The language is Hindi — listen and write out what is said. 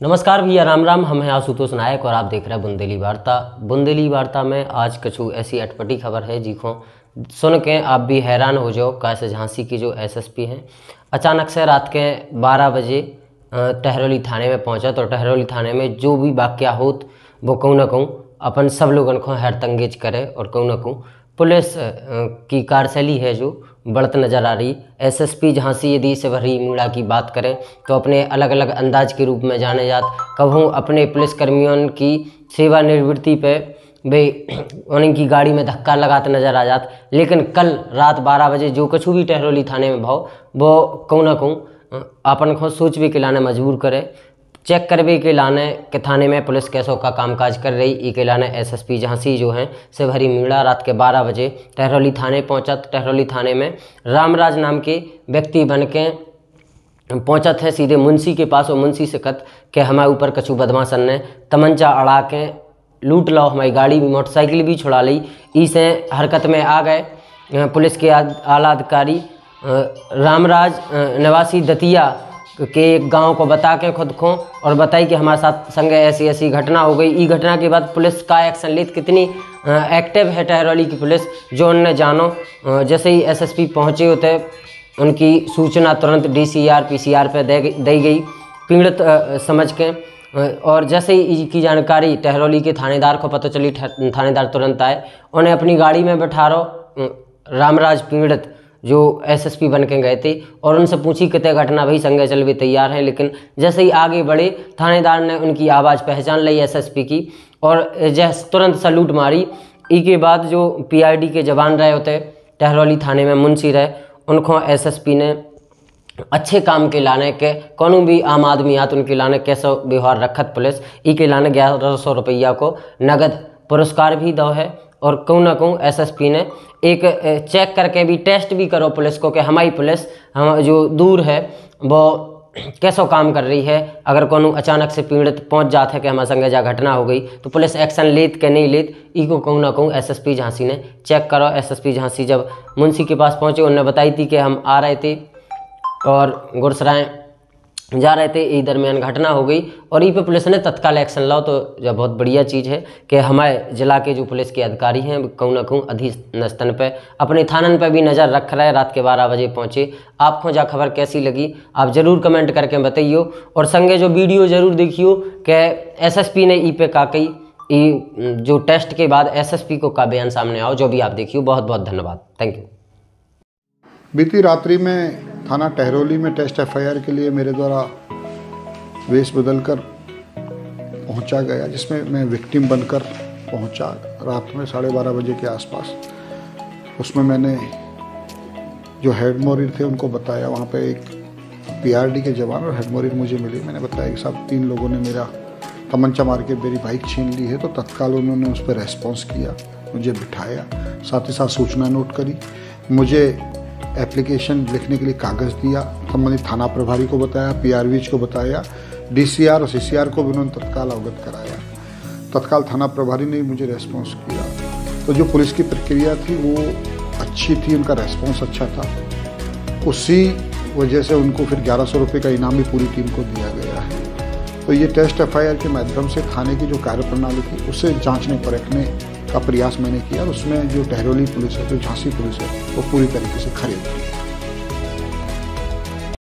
नमस्कार भैया, राम राम। हम हैं आशुतोष नायक और आप देख रहे हैं बुंदेली वार्ता। बुंदेली वार्ता में आज कछु ऐसी अटपटी खबर है जिको सुन के आप भी हैरान हो जाओ कैसे झांसी की जो एसएसपी हैं। अचानक से रात के 12 बजे टहरौली थाने में पहुँचा तो टहरौली थाने में जो भी वाक्य होत वो कहूँ ना कहूँ अपन सब लोगन को हैरतंगेज करे और कहूँ ना कहूँ पुलिस की कार्यशैली है जो बढ़त नज़र आ रही। एस एस एसएसपी झांसी यदि से भरी मीणा की बात करें तो अपने अलग अलग अंदाज के रूप में जाने जात। कभू अपने पुलिसकर्मियों की सेवानिवृत्ति पे वे उनकी गाड़ी में धक्का लगाते नज़र आ जात। लेकिन कल रात 12 बजे जो कछु भी टहरौली थाने में भाव वो कहूँ ना कहूँ अपन को सोच भी के लाने मजबूर करे। चेक करवे के लाने के थाने में पुलिस कैसों का कामकाज कर रही। ई के लाने एसएसपी झांसी जो हैं से भरी मीणा रात के 12 बजे टहरौली थाने पहुँचा। तो टहरौली थाने में रामराज नाम के व्यक्ति बन के पहुँचा थे। सीधे मुंशी के पास और मुंशी से कत के हमारे ऊपर कछु बदमाशन ने तमंचा अड़ा के लूट लाओ, हमारी गाड़ी भी, मोटरसाइकिल भी छुड़ा ली। इसे हरकत में आ गए। पुलिस के आला अधिकारी रामराज निवासी दतिया के गाँव को बता के खुद को और बताई कि हमारे साथ संग ऐसी ऐसी घटना हो गई। ई घटना के बाद पुलिस का एक्शन लीत कितनी एक्टिव है टहरौली की पुलिस, जो उनने जानो जैसे ही एसएसपी पहुँचे होते, उनकी सूचना तुरंत डीसीआर, पीसीआर पे दे गई- दी गई, पीड़ित समझ के और जैसे ही इसकी जानकारी टहरौली के थानेदार को पता चली थानेदार तुरंत आए, उन्हें अपनी गाड़ी में बैठा रो रामराज पीड़ित जो एसएसपी बन के गए थे और उनसे पूछी, कितने घटना भाई संगे चल भी तैयार हैं? लेकिन जैसे ही आगे बढ़े, थानेदार ने उनकी आवाज़ पहचान ली एसएसपी की और जैसे तुरंत सलूट मारी। ई के बाद जो पीआईडी के जवान रहे होते, टहरौली थाने में मुंशी रहे, उनको एसएसपी ने अच्छे काम के लाने के, कोनो भी आम आदमी आत उनके लाने कैसा व्यवहार रखत पुलिस। ई के लाने ग्यारह सौ रुपया को नगद पुरस्कार भी दो है। और कहूँ ना कहूँ एसएसपी ने एक चेक करके भी टेस्ट भी करो पुलिस को कि हमारी पुलिस, हम जो दूर है, वो कैसो काम कर रही है। अगर कोनो अचानक से पीड़ित पहुँच जाते है कि हमारे संगे जा घटना हो गई तो पुलिस एक्शन लेत के नहीं लेत ई को कहूँ ना कहूँ एसएसपी झांसी ने चेक करो एसएसपी झांसी जब मुंशी के पास पहुँचे उन्होंने बताई थी कि हम आ रहे थे। और गुरसराय जा रहे थे ई दरमियान घटना हो गई और ई पे पुलिस ने तत्काल एक्शन लाओ तो यह बहुत बढ़िया चीज़ है कि हमारे जिला के जो पुलिस के अधिकारी हैं, कहूँ ना कहूँ अधीन स्तर पे अपने थानन पे भी नज़र रख रहे रात के बारह बजे पहुँचे। आपको जा खबर कैसी लगी, आप ज़रूर कमेंट करके बताइयो और संगे जो वीडियो ज़रूर देखियो कि एसएसपी ने ई पे का कही जो टेस्ट के बाद एसएसपी को का बयान सामने आओ, जो भी आप देखियो। बहुत बहुत धन्यवाद। थैंक यू बीती रात्रि में थाना टहरौली में टेस्ट एफआईआर के लिए मेरे द्वारा वेश बदल कर पहुँचा गया, जिसमें मैं विक्टिम बनकर पहुँचा रात में साढ़े बारह बजे के आसपास। उसमें मैंने जो हेड मोरिर थे उनको बताया। वहाँ पे एक पीआरडी के जवान और हेड मोरिर मुझे मिली। मैंने बताया कि साहब, तीन लोगों ने मेरा तमंचा मार के मेरी बाइक छीन ली है तो तत्काल उन्होंने उस पर रेस्पॉन्स किया, मुझे बिठाया, साथ ही साथ सूचना नोट करी। मुझे एप्लीकेशन लिखने के लिए कागज़ दिया, संबंधित थाना प्रभारी को बताया पीआरवीज को बताया डीसीआर और सीसीआर को भी उन्होंने तत्काल अवगत कराया। तत्काल थाना प्रभारी ने मुझे रेस्पॉन्स किया। तो जो पुलिस की प्रक्रिया थी, वो अच्छी थी, उनका रेस्पॉन्स अच्छा था। उसी वजह से उनको फिर ग्यारह सौ रुपये का इनाम भी पूरी टीम को दिया गया है। तो ये टेस्ट एफआईआर के माध्यम से थाने की जो कार्यप्रणाली थी, उसे जांचने परखने का प्रयास मैंने किया और उसमें जो टहरोली पुलिस है, जो झांसी पुलिस है, वो पूरी तरीके से खड़े उतरी